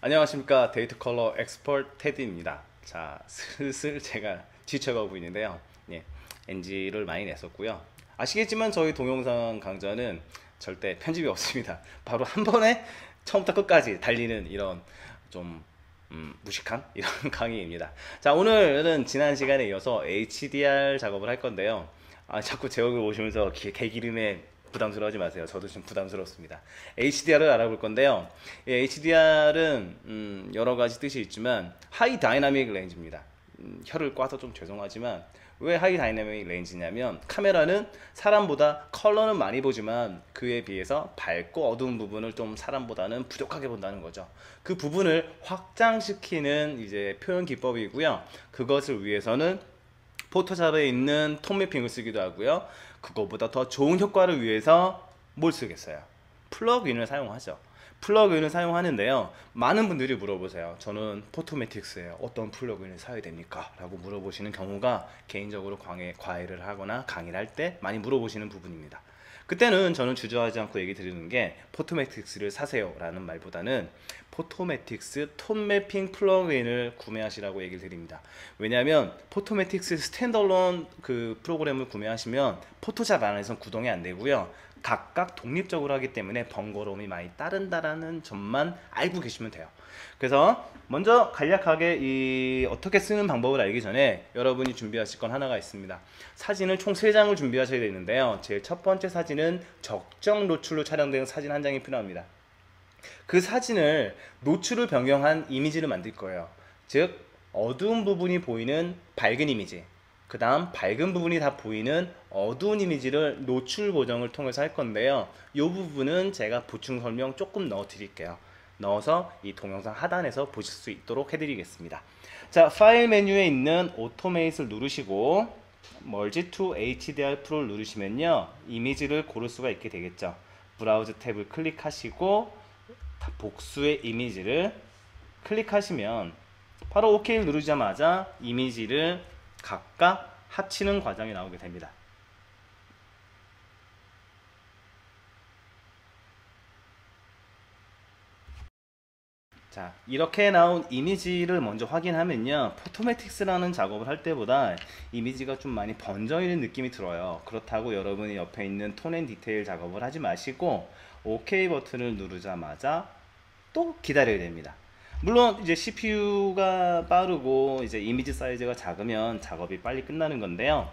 안녕하십니까. 데이터 컬러 expert 테드입니다. 자 슬슬 제가 지쳐가고 있는데요. 예, NG를 많이 냈었고요. 아시겠지만 저희 동영상 강좌는 절대 편집이 없습니다. 바로 한 번에 처음부터 끝까지 달리는 이런 좀 음, 무식한 이런 강의입니다. 자 오늘은 지난 시간에 이어서 HDR 작업을 할 건데요. 아 자꾸 제 얼굴 보시면서 개기름에 부담스러워하지 마세요. 저도 좀 부담스럽습니다. HDR을 알아볼 건데요. 예, HDR은 음, 여러 가지 뜻이 있지만 high dynamic range입니다. 음, 혀를 꽈서 좀 죄송하지만 왜 high dynamic range냐면 카메라는 사람보다 컬러는 많이 보지만 그에 비해서 밝고 어두운 부분을 좀 사람보다는 부족하게 본다는 거죠. 그 부분을 확장시키는 이제 표현 기법이고요. 그것을 위해서는 포토샵에 있는 tone mapping을 쓰기도 하고요. 그거보다 더 좋은 효과를 위해서 뭘 쓰겠어요? 플러그인을 사용하죠. 플러그인을 사용하는데요. 많은 분들이 물어보세요. 저는 Photomatix에 어떤 플러그인을 사야 됩니까? 라고 물어보시는 경우가 개인적으로 과외를 하거나 강의를 할 때 많이 물어보시는 부분입니다. 그때는 저는 주저하지 않고 얘기 드리는 게 Photomatix를 사세요 라는 말보다는 Photomatix tone mapping 플러그인을 구매하시라고 얘기를 드립니다. 왜냐하면 Photomatix standalone 그 프로그램을 구매하시면 포토샵 안에서 구동이 안 되고요 각각 독립적으로 하기 때문에 번거로움이 많이 따른다라는 점만 알고 계시면 돼요. 그래서 먼저 간략하게 이 어떻게 쓰는 방법을 알기 전에 여러분이 준비하실 건 하나가 있습니다. 사진을 총 3장을 준비하셔야 되는데요. 제일 첫 번째 사진은 적정 노출로 촬영된 사진 한 장이 필요합니다. 그 사진을 노출을 변경한 이미지를 만들 거예요. 즉 어두운 부분이 보이는 밝은 이미지 그 다음 밝은 부분이 다 보이는 어두운 이미지를 노출 보정을 통해서 할 건데요. 이 부분은 제가 보충 설명 조금 넣어 드릴게요. 넣어서 이 동영상 하단에서 보실 수 있도록 해드리겠습니다. 자 파일 메뉴에 있는 Automate를 누르시고 멀지 투 HDR 프로를 누르시면요. 이미지를 고를 수가 있게 되겠죠. Browse 탭을 클릭하시고 복수의 이미지를 클릭하시면 바로 OK를 누르자마자 이미지를 각각 합치는 과정이 나오게 됩니다. 자 이렇게 나온 이미지를 먼저 확인하면요. 포토매틱스라는 작업을 할 때보다 이미지가 좀 많이 번져 있는 느낌이 들어요. 그렇다고 여러분이 옆에 있는 톤앤 디테일 작업을 하지 마시고 OK 버튼을 누르자마자 또 기다려야 됩니다 물론 이제 CPU가 빠르고 이제 이미지 사이즈가 작으면 작업이 빨리 끝나는 건데요.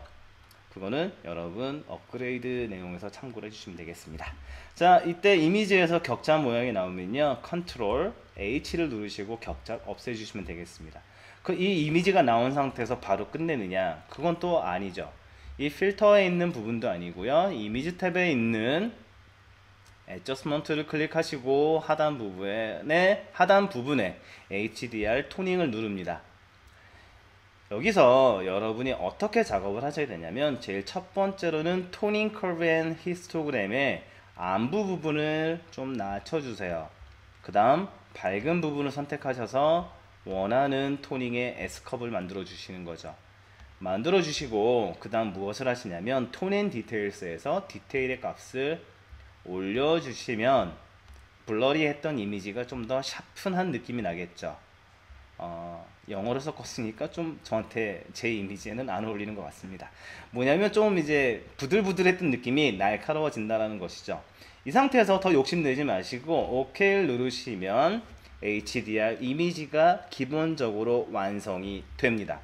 그거는 여러분 업그레이드 내용에서 참고를 해주시면 되겠습니다. 자 이때 이미지에서 격자 모양이 나오면요. 컨트롤 H를 누르시고 격자 없애주시면 되겠습니다. 그 이 이미지가 나온 상태에서 바로 끝내느냐? 그건 또 아니죠. 이 필터에 있는 부분도 아니고요. 이미지 탭에 있는 Adjustment를 클릭하시고 하단 부분에 하단 부분에 HDR 토닝을 누릅니다 여기서 여러분이 어떻게 작업을 하셔야 되냐면 제일 첫 번째로는 Toning Curve and Histogram의 암부 부분을 좀 낮춰주세요. 그 다음 밝은 부분을 선택하셔서 원하는 토닝의 S컵을 만들어 주시는 거죠. 만들어 주시고 그 다음 무엇을 하시냐면 Tone and Details에서 디테일의 값을 올려 주시면 blurry 했던 이미지가 좀 더 sharpen한 느낌이 나겠죠. 어, 영어로 섞었으니까 좀 저한테 제 이미지에는 안 어울리는 것 같습니다. 뭐냐면 좀 이제 부들부들했던 느낌이 날카로워진다는 것이죠. 이 상태에서 더 욕심내지 마시고 OK를 누르시면 HDR 이미지가 기본적으로 완성이 됩니다.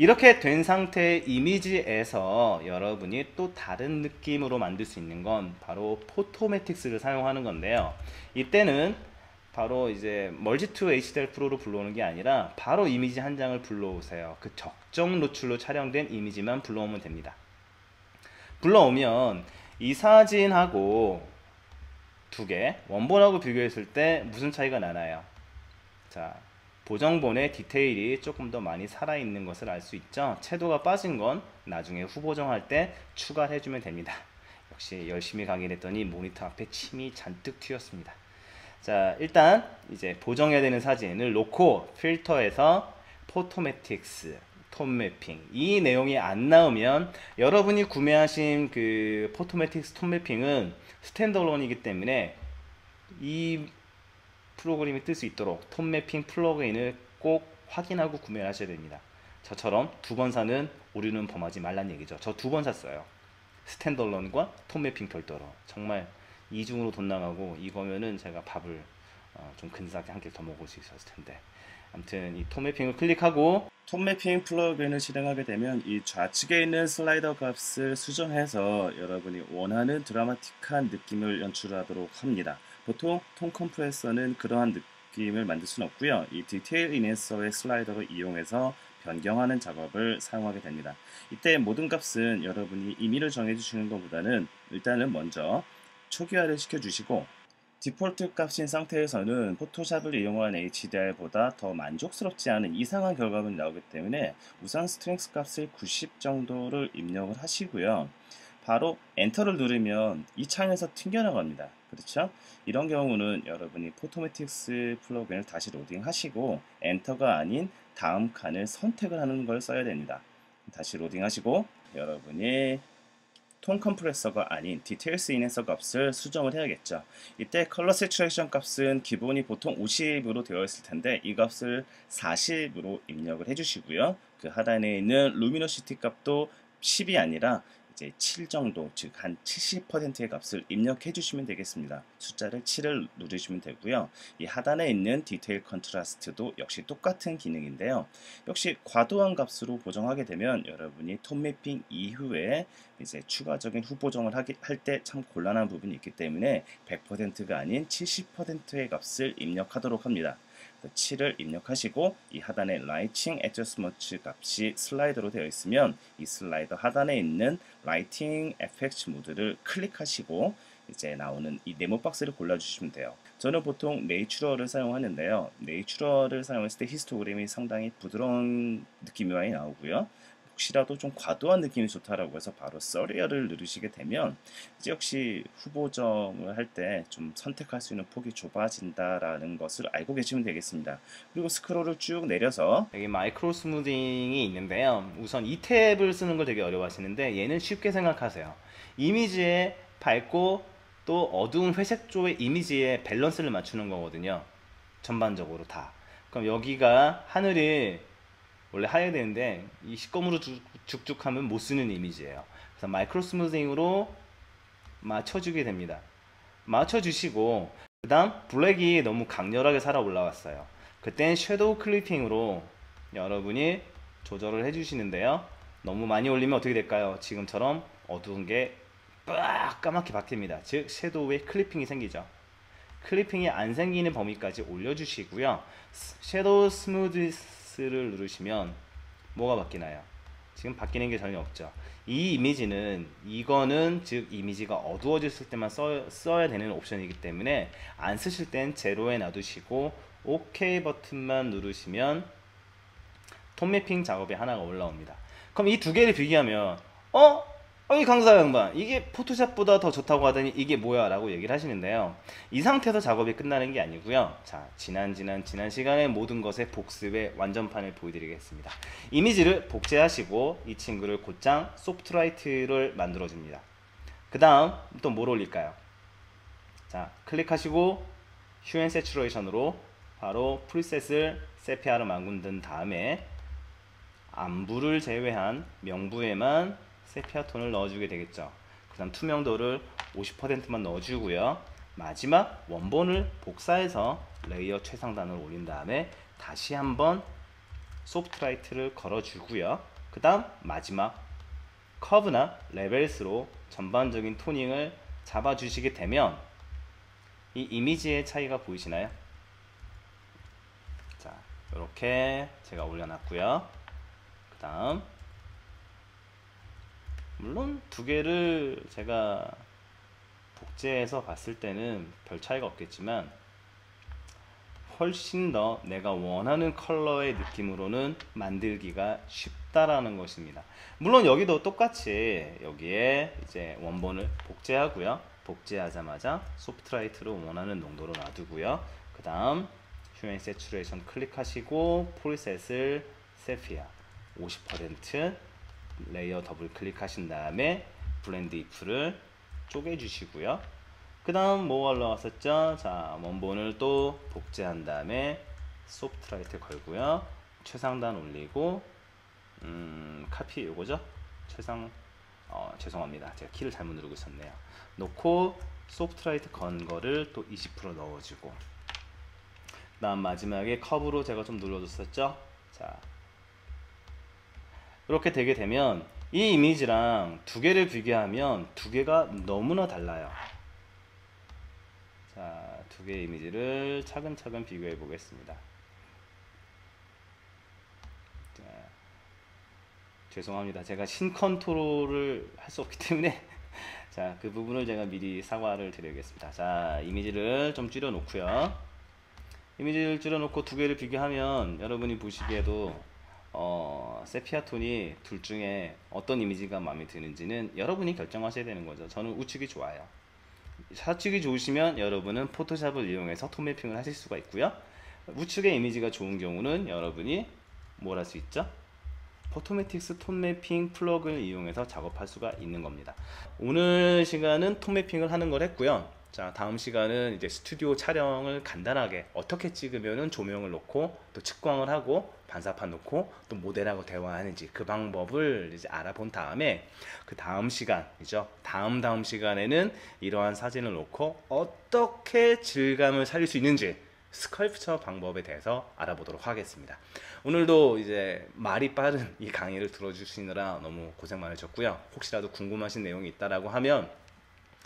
이렇게 된 상태의 이미지에서 여러분이 또 다른 느낌으로 만들 수 있는 건 바로 포토매틱스를 사용하는 건데요. 이때는 바로 이제 멀지2 HDR 프로로 불러오는 게 아니라 바로 이미지 한 장을 불러오세요. 그 적정 노출로 촬영된 이미지만 불러오면 됩니다. 불러오면 이 사진하고 두 개, 원본하고 비교했을 때 무슨 차이가 나나요? 자, 보정본의 디테일이 조금 더 많이 살아있는 것을 알 수 있죠. 채도가 빠진 건 나중에 후보정할 때 추가를 해주면 됩니다. 역시 열심히 강의를 했더니 모니터 앞에 침이 잔뜩 튀었습니다. 자 일단 이제 보정해야 되는 사진을 놓고 필터에서 Photomatix tone mapping 이 내용이 안 나오면 여러분이 구매하신 그 Photomatix tone mapping은 standalone이기 때문에 이 프로그램이 뜰 수 있도록 tone mapping 플러그인을 꼭 확인하고 구매를 하셔야 됩니다. 저처럼 두 번 사는 오류는 범하지 말란 얘기죠. 저 두 번 샀어요. standalone과 tone mapping 별도로 정말 이중으로 돈 나가고 이거면은 제가 밥을 어, 좀 근사하게 한 끼 더 먹을 수 있었을 텐데 아무튼 이 tone mapping을 클릭하고 tone mapping 플러그인을 실행하게 되면 이 좌측에 있는 슬라이더 값을 수정해서 여러분이 원하는 드라마틱한 느낌을 연출하도록 합니다. 보통 Tone Compressor는 그러한 느낌을 만들 수는 없고요. 이 Detail Enhancer의 슬라이더를 이용해서 변경하는 작업을 사용하게 됩니다. 이때 모든 값은 여러분이 임의로 정해주시는 것보다는 일단은 먼저 초기화를 시켜주시고 디폴트 값인 상태에서는 포토샵을 이용한 HDR보다 더 만족스럽지 않은 이상한 결과물이 나오기 때문에 우선 Strength 값을 90 정도를 입력을 하시고요. 바로 엔터를 누르면 이 창에서 튕겨나갑니다. 그렇죠? 이런 경우는 여러분이 Photomatix 플러그인을 다시 로딩 하시고 엔터가 아닌 다음 칸을 선택을 하는 걸 써야 됩니다. 다시 로딩 하시고 여러분이 Tone Compressor가 아닌 Details Enhancer 값을 수정을 해야겠죠. 이때 Color Saturation 값은 기본이 보통 50으로 되어 있을 텐데 이 값을 40으로 입력을 해주시고요. 그 하단에 있는 Luminosity 값도 10이 아니라 이제 7 정도, 즉 한 70%의 값을 입력해 주시면 되겠습니다. 숫자를 7을 누르시면 되고요. 이 하단에 있는 Detail Contrast도 역시 똑같은 기능인데요. 역시 과도한 값으로 보정하게 되면 여러분이 tone mapping 이후에 이제 추가적인 후보정을 할 때 참 곤란한 부분이 있기 때문에 100%가 아닌 70%의 값을 입력하도록 합니다. 7을 입력하시고 이 하단에 Lighting Adjustment 값이 슬라이더로 되어 있으면 이 슬라이더 하단에 있는 Lighting Effect Mode를 클릭하시고 이제 나오는 이 네모 박스를 골라주시면 돼요. 저는 보통 Natural을 사용하는데요. Natural을 사용했을 때 히스토그램이 상당히 부드러운 느낌이 많이 나오고요. 혹시라도 좀 과도한 느낌이 좋다라고 해서 바로 Surreal을 누르시게 되면 이제 역시 후보정을 할 때 좀 선택할 수 있는 폭이 좁아진다라는 것을 알고 계시면 되겠습니다. 그리고 스크롤을 쭉 내려서 여기 Micro Smoothing이 있는데요. 우선 이 탭을 쓰는 걸 되게 어려워하시는데 얘는 쉽게 생각하세요. 이미지에 밝고 또 어두운 회색 쪽의 이미지의 밸런스를 맞추는 거거든요. 전반적으로 다. 그럼 여기가 하늘이 원래 하얘야 되는데 이 시꺼무죽죽하면 못 쓰는 이미지예요. 그래서 Micro Smoothing으로 맞춰주게 됩니다. 맞춰주시고 그 다음 블랙이 너무 강렬하게 살아 올라왔어요. 그땐 Shadow Clipping으로 여러분이 조절을 해주시는데요. 너무 많이 올리면 어떻게 될까요? 지금처럼 어두운 게 빡 까맣게 바뀝니다. 즉 shadow에 clipping이 생기죠. clipping이 안 생기는 범위까지 올려주시고요. shadow smoothness를 누르시면 뭐가 바뀌나요? 지금 바뀌는 게 전혀 없죠. 이 이미지는 이거는 즉 이미지가 어두워졌을 때만 써, 써야 되는 옵션이기 때문에 안 쓰실 땐 제로에 놔두시고 OK 버튼만 누르시면 톤 매핑 작업이 하나가 올라옵니다. 그럼 이 두 개를 비교하면 어? 아니 강사 양반 이게 포토샵보다 더 좋다고 하더니 이게 뭐야? 라고 얘기를 하시는데요. 이 상태에서 작업이 끝나는 게 아니고요. 자 지난 지난 지난 시간의 모든 것의 복습의 완전판을 보여드리겠습니다. 이미지를 복제하시고 이 친구를 곧장 소프트라이트를 만들어 줍니다. 그 다음 또 뭘 올릴까요? 자 클릭하시고 휴앤 세츄레이션으로 바로 preset을 세피아로 만든 다음에 암부를 제외한 명부에만 세피아 톤을 넣어주게 되겠죠. 그 다음 투명도를 50%만 넣어주고요. 마지막 원본을 복사해서 layer 최상단을 올린 다음에 다시 한번 soft light를 걸어주고요. 그 다음 마지막 커브나 레벨스로 전반적인 토닝을 잡아주시게 되면 이 이미지의 차이가 보이시나요? 자, 이렇게 제가 올려놨고요. 그 다음 물론 두 개를 제가 복제해서 봤을 때는 별 차이가 없겠지만 훨씬 더 내가 원하는 컬러의 느낌으로는 만들기가 쉽다라는 것입니다. 물론 여기도 똑같이 여기에 이제 원본을 복제하고요. 복제하자마자 soft light로 원하는 농도로 놔두고요. 그 다음 hue and saturation 클릭하시고 preset을 세피아 50% layer 더블 클릭하신 다음에 blend if를 쪼개 주시고요 그 다음 뭐 올라왔었죠? 자, 원본을 또 복제한 다음에 soft light 걸고요. 최상단 올리고, 음, 카피 요거죠? 최상, 어, 죄송합니다. 제가 키를 잘못 누르고 있었네요. 놓고, 소프트 라이트 건 거를 또 20% 넣어주고, 그 다음 마지막에 컵으로 제가 좀 눌러줬었죠? 자, 이렇게 되게 되면 이 이미지랑 두 개를 비교하면 두 개가 너무나 달라요. 자, 두 개의 이미지를 차근차근 비교해 보겠습니다. 자, 죄송합니다. 제가 신 컨트롤을 할 수 없기 때문에 자, 그 부분을 제가 미리 사과를 드리겠습니다. 자, 이미지를 좀 줄여 놓고요. 이미지를 줄여 놓고 두 개를 비교하면 여러분이 보시기에도 어, 세피아 톤이 둘 중에 어떤 이미지가 마음에 드는지는 여러분이 결정하셔야 되는 거죠. 저는 우측이 좋아요. 좌측이 좋으시면 여러분은 포토샵을 이용해서 톤 매핑을 하실 수가 있고요. 우측의 이미지가 좋은 경우는 여러분이 뭘 할 수 있죠? Photomatix tone mapping plug를 이용해서 작업할 수가 있는 겁니다. 오늘 시간은 tone mapping을 하는 걸 했고요. 자, 다음 시간은 이제 스튜디오 촬영을 간단하게 어떻게 찍으면은 조명을 놓고 또 측광을 하고 반사판 놓고 또 모델하고 대화하는지 그 방법을 이제 알아본 다음에 그 다음 시간이죠. 다음 다음 시간에는 이러한 사진을 놓고 어떻게 질감을 살릴 수 있는지 스컬프처 방법에 대해서 알아보도록 하겠습니다. 오늘도 이제 말이 빠른 이 강의를 들어주시느라 너무 고생 많으셨고요. 혹시라도 궁금하신 내용이 있다라고 하면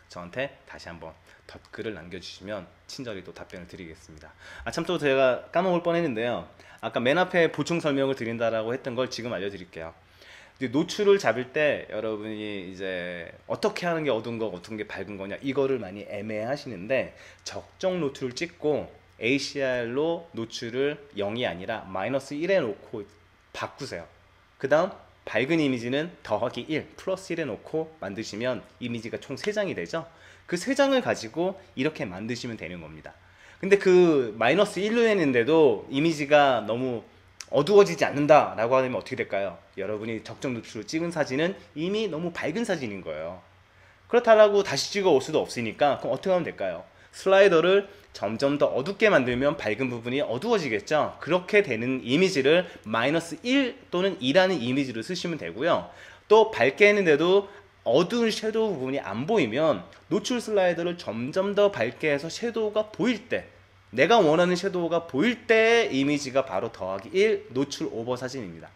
저한테 다시 한번 댓글을 남겨주시면 친절히 또 답변을 드리겠습니다. 아 참 또 제가 까먹을 뻔했는데요. 아까 맨 앞에 보충 설명을 드린다라고 했던 걸 지금 알려드릴게요. 노출을 잡을 때 여러분이 이제 어떻게 하는 게 어두운 거, 어떤 게 밝은 거냐 이거를 많이 애매하시는데 적정 노출을 찍고 ACR로 노출을 0이 아니라 마이너스 1에 놓고 바꾸세요. 그 다음 밝은 이미지는 더하기 1 플러스 1에 놓고 만드시면 이미지가 총 3장이 되죠. 그 3장을 가지고 이렇게 만드시면 되는 겁니다. 근데 그 마이너스 1로 했는데도 이미지가 너무 어두워지지 않는다라고 하면 어떻게 될까요? 여러분이 적정 노출을 찍은 사진은 이미 너무 밝은 사진인 거예요. 그렇다라고 다시 찍어 올 수도 없으니까 그럼 어떻게 하면 될까요? 슬라이더를 점점 더 어둡게 만들면 밝은 부분이 어두워지겠죠. 그렇게 되는 이미지를 마이너스 1 또는 2라는 이미지를 쓰시면 되고요. 또 밝게 했는데도 어두운 섀도우 부분이 안 보이면 노출 슬라이더를 점점 더 밝게 해서 섀도우가 보일 때 내가 원하는 섀도우가 보일 때 이미지가 바로 더하기 1 노출 오버 사진입니다.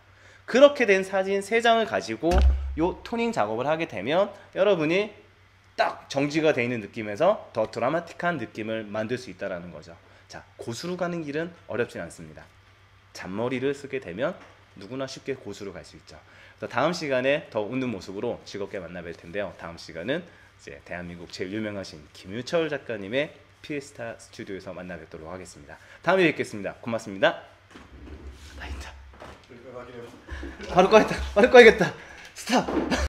그렇게 된 사진 3장을 가지고 요 토닝 작업을 하게 되면 여러분이 딱 정지가 돼 있는 느낌에서 더 드라마틱한 느낌을 만들 수 있다라는 거죠. 자, 고수로 가는 길은 어렵진 않습니다. 잔머리를 쓰게 되면 누구나 쉽게 고수로 갈 수 있죠. 그래서 다음 시간에 더 웃는 모습으로 즐겁게 만나뵐 텐데요. 다음 시간은 이제 대한민국 제일 유명하신 김유철 작가님의 피에스타 스튜디오에서 만나 뵙도록 하겠습니다. 다음에 뵙겠습니다. 고맙습니다. 나 있다. 바로 꺼야겠다. 바로 꺼야겠다. 스탑.